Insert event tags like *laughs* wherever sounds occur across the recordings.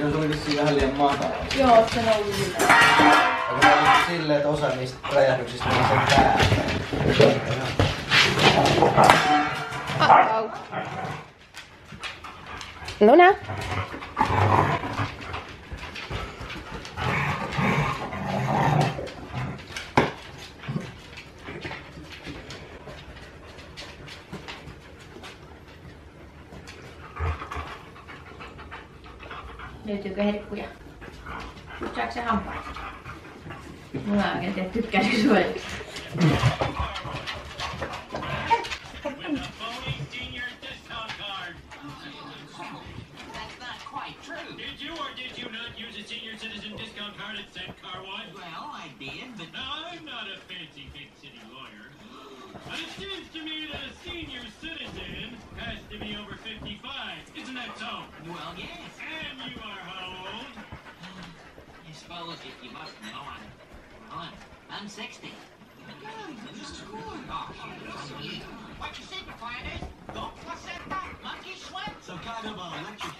Ne on tullut vissiin vähän liian matala. Joo, se nousi sitä. Onko se ollut silleen, että osa niistä räjähdyksistä on sen päälle? No nää. Löytyykö herkkuja? Saatko se hampaat? Mulla on oikein tykkäsi Did you or did you not use a senior citizen discount card at said car wash? Well, I did, but... I'm not a fancy big city lawyer it seems to me that a senior citizen has to be over 55. Isn't that so? Well, yes. And you are how old? I *sighs* suppose if you must know, I'm... I'm, I'm 60. God, just cool. what you signifying is, don't fuss that monkey sweat. So kind of a uh,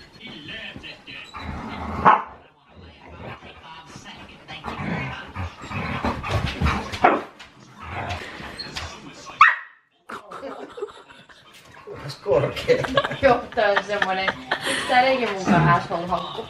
korkeeta. *laughs* Joo, tää on semmonen... Miksi tää reikin mukaan asshole-hankku?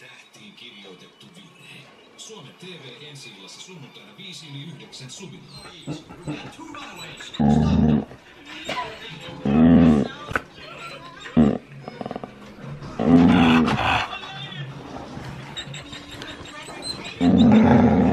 tähtiin kirjoitettu virhe. Suomen TV ensi illassa sunnuntaina 5 yli 9 subilla. Mm-hmm.